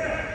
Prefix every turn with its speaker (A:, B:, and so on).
A: Yeah.